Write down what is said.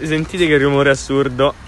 Sentite che rumore assurdo.